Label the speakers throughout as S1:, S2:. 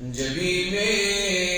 S1: جبی میں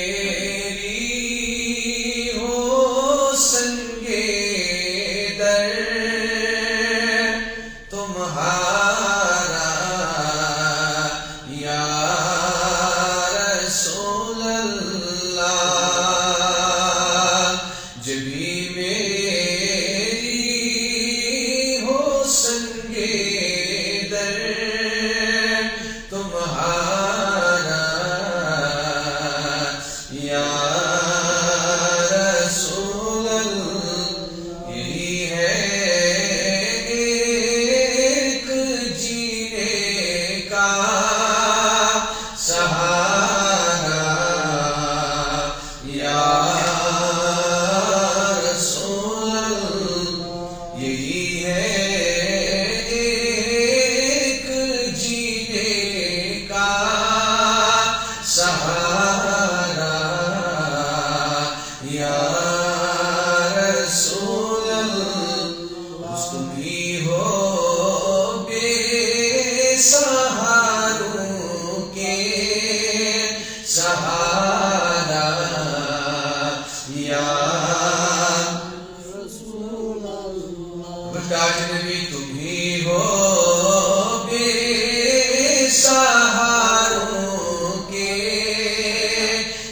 S1: سہارا یا رسول اللہ۔ نبی تم ہی ہو بے سہاروں کے۔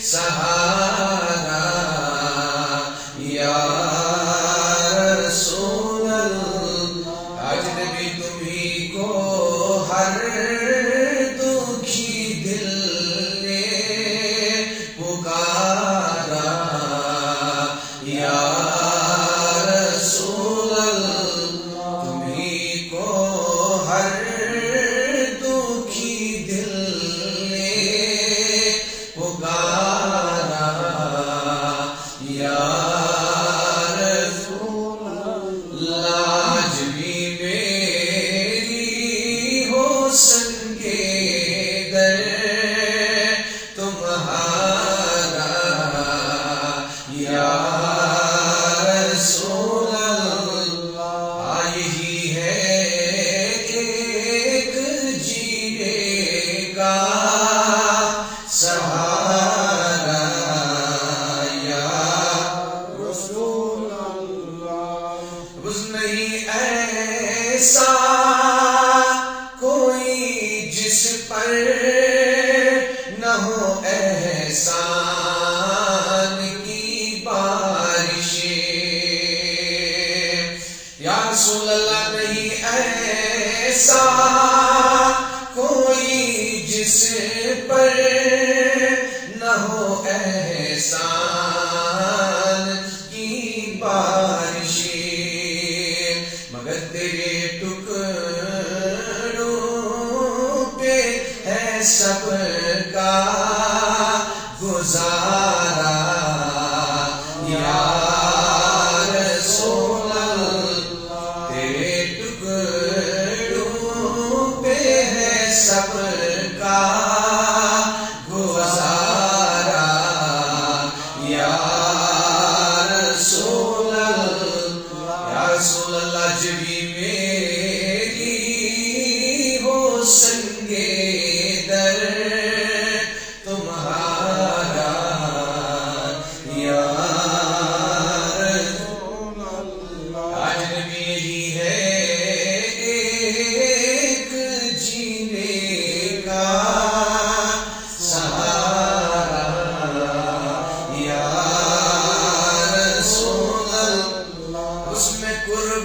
S1: سہارا یا رسول اللہ نہیں ایسا کوئی جس پر نہ ہو احسان کی بارش مگر تیرے ٹکڑوں پہ ہے سب کا گزار۔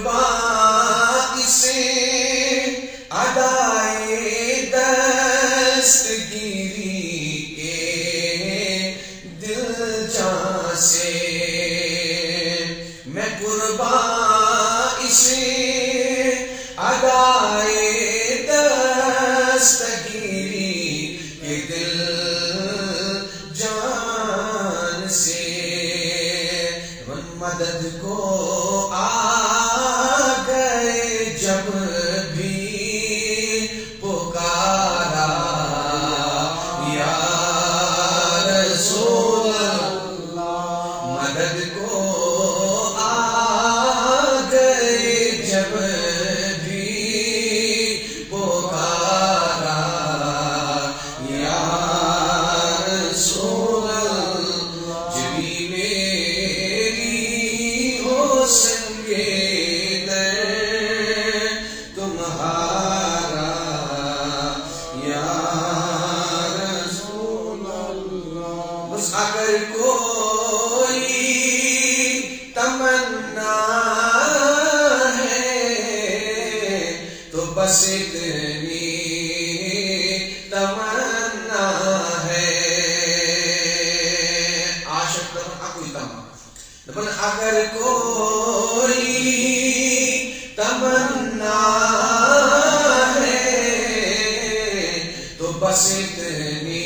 S1: goodbye. وسدنی تمنا ہے۔ عاشق تمن کوئی utama teman تمنا ہے تو بس اتنی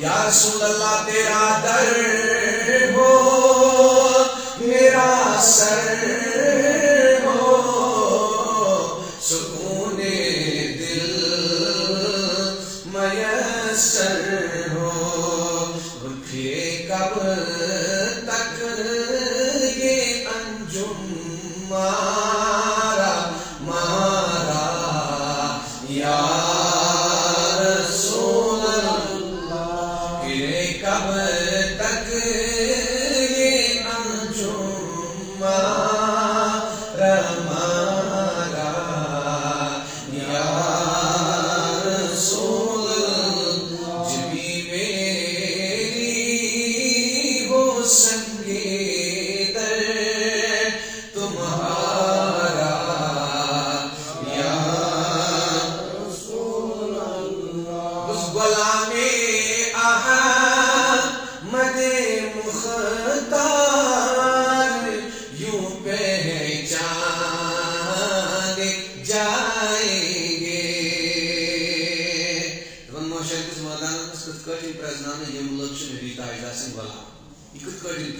S1: یا رسول اللہ، تیرا در ہو، میرا سر ہو۔ سکون دل میسر ہو۔ رکھے کب تک یہ انجم Mama. پرزنان نبی تاجدہ سن غلام یہ کت کٹن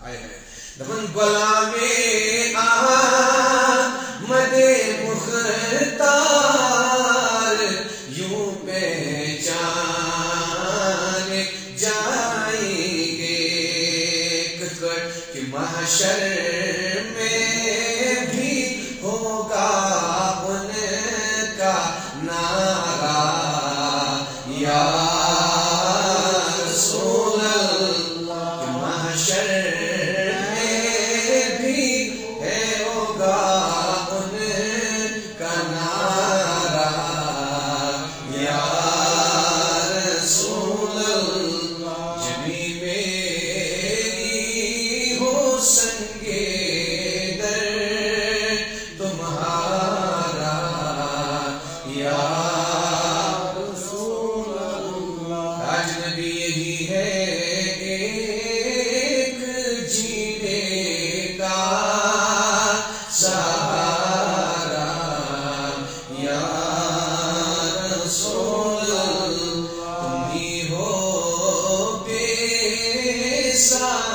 S1: آئے ہے دپن غلام احمد مختار یوں پہچان جائیں گے۔ ککڑ کہ محشر میں سہاروں